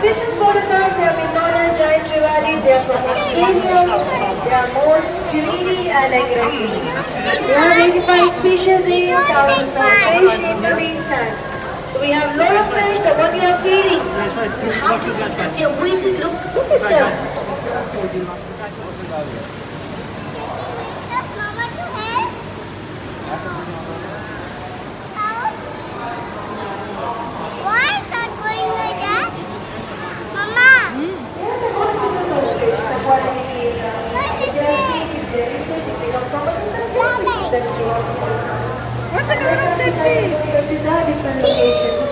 fishes for the night, they known giant trevally. They are from Australia. They are most greedy and aggressive. We have 85 species in thousands of fish in the meantime. We have a lot of fish that what we are feeding. You have to look, you're going look, look at them. Mama to help? The What's the different locations.